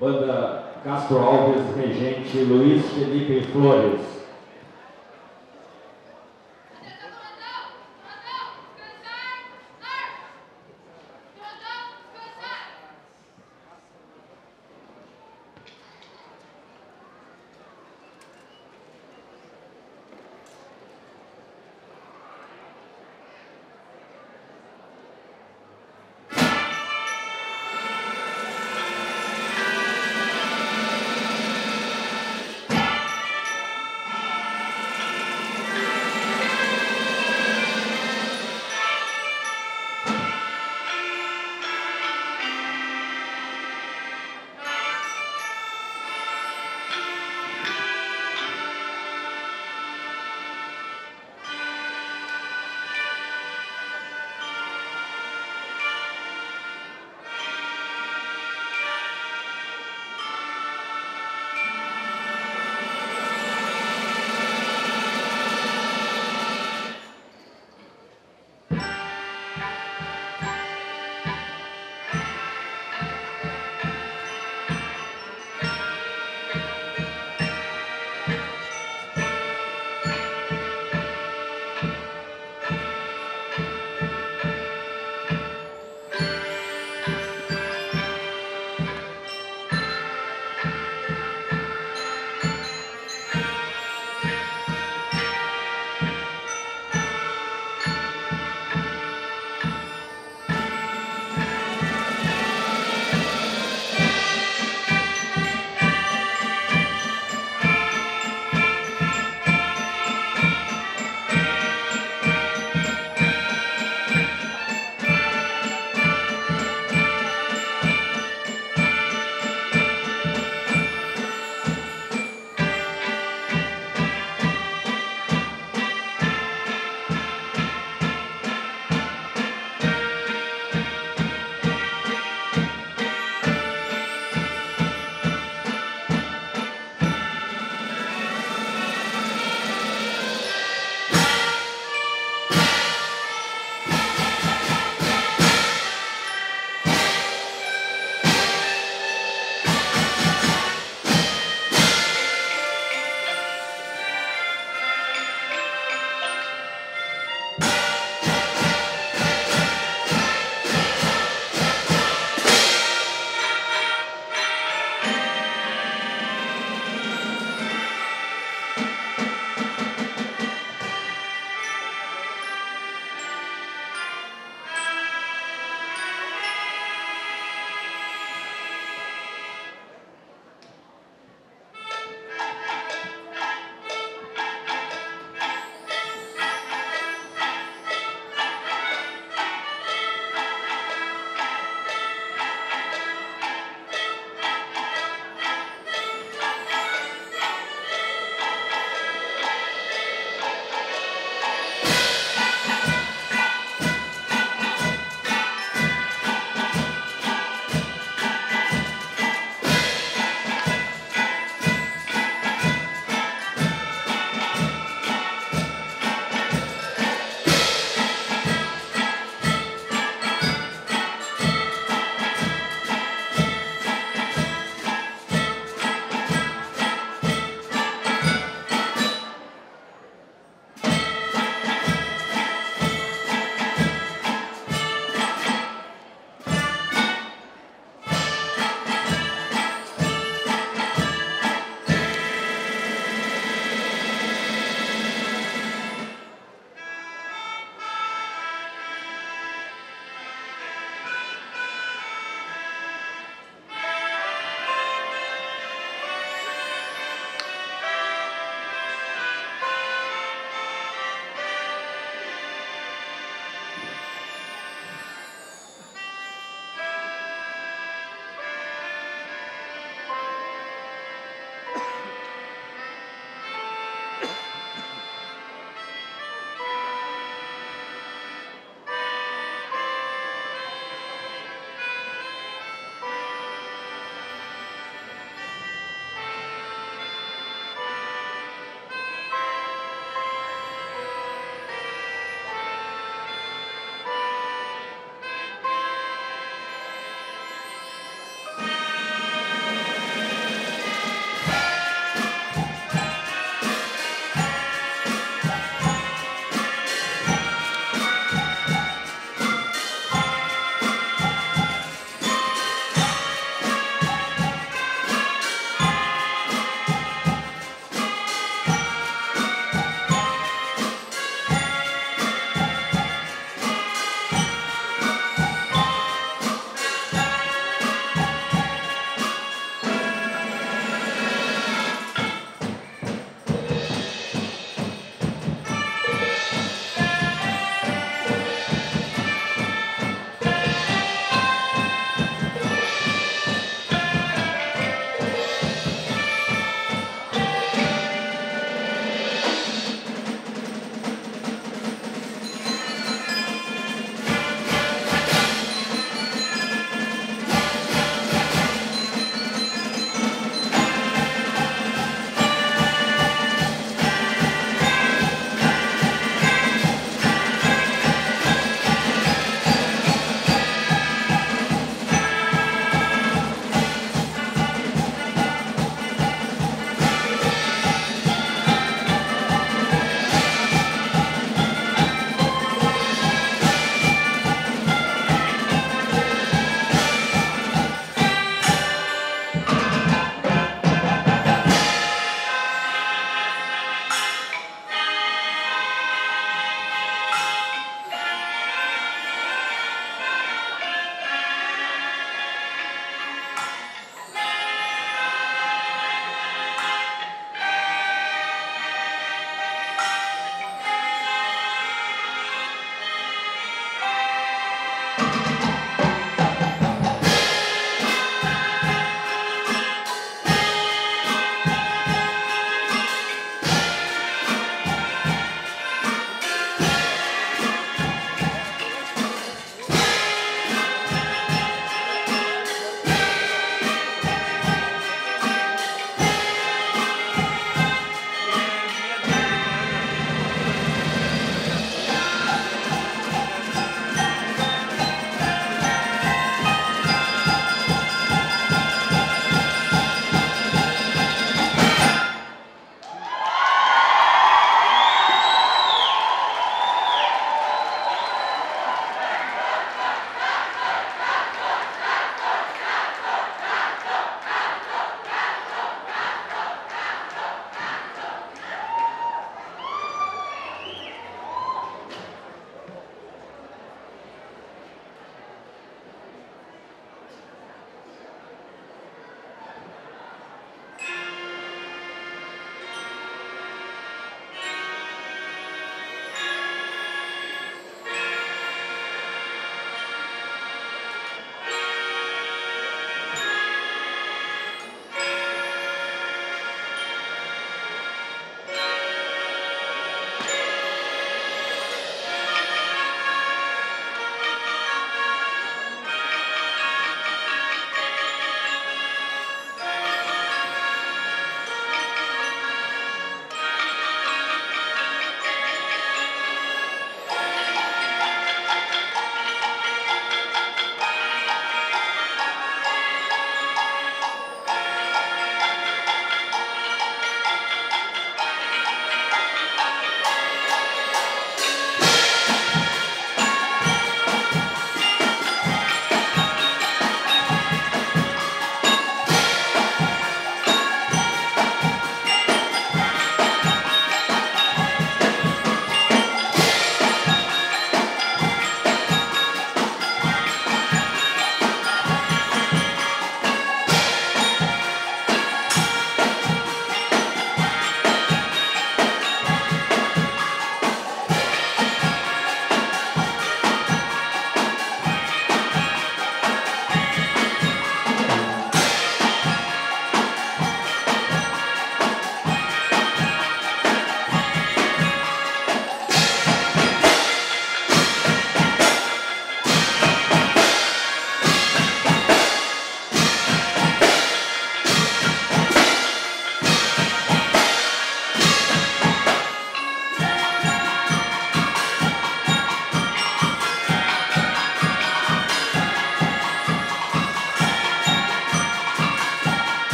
Banda Castro Alves, regente Luiz Felipe Flores.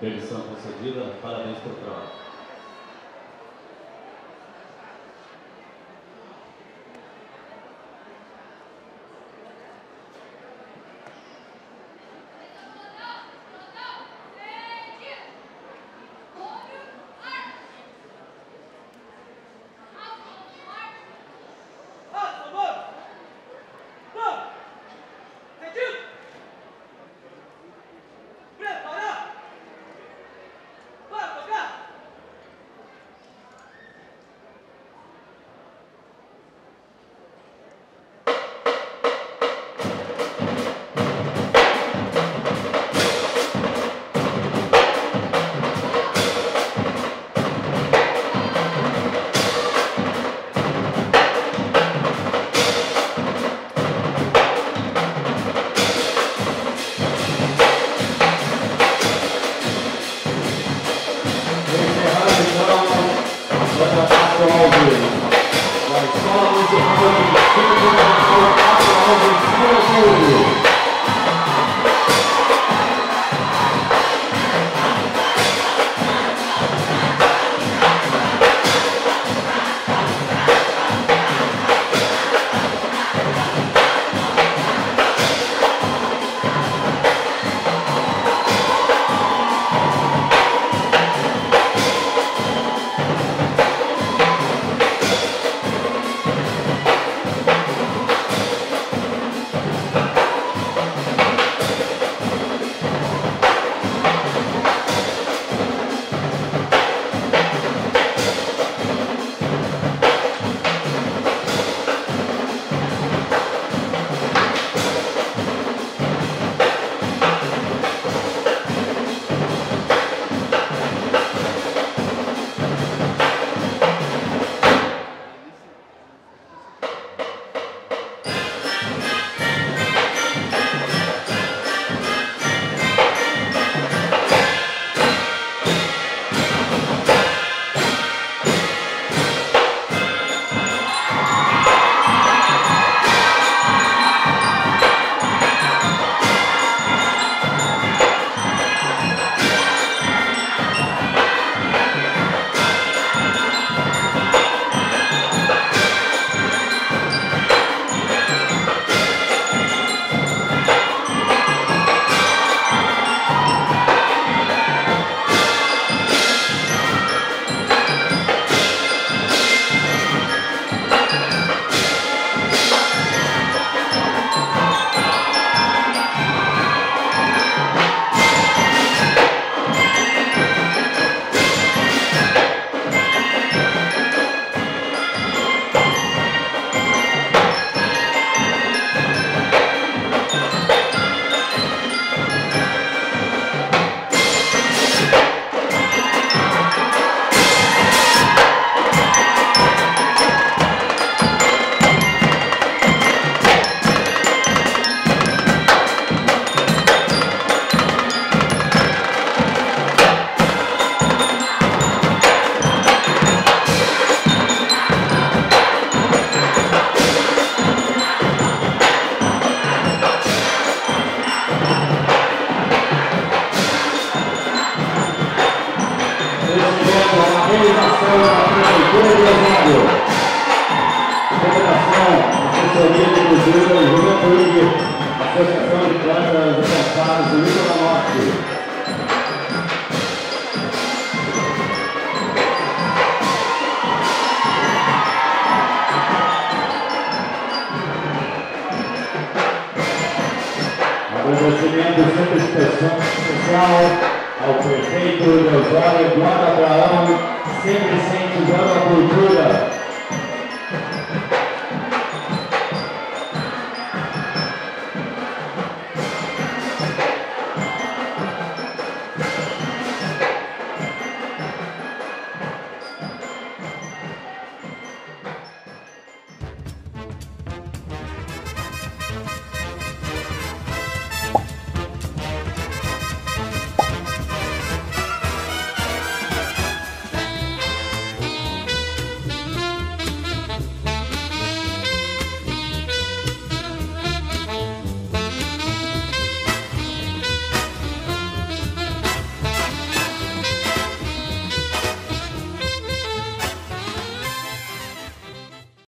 Permissão concedida, parabéns pelo trabalho. Associação de Plantas do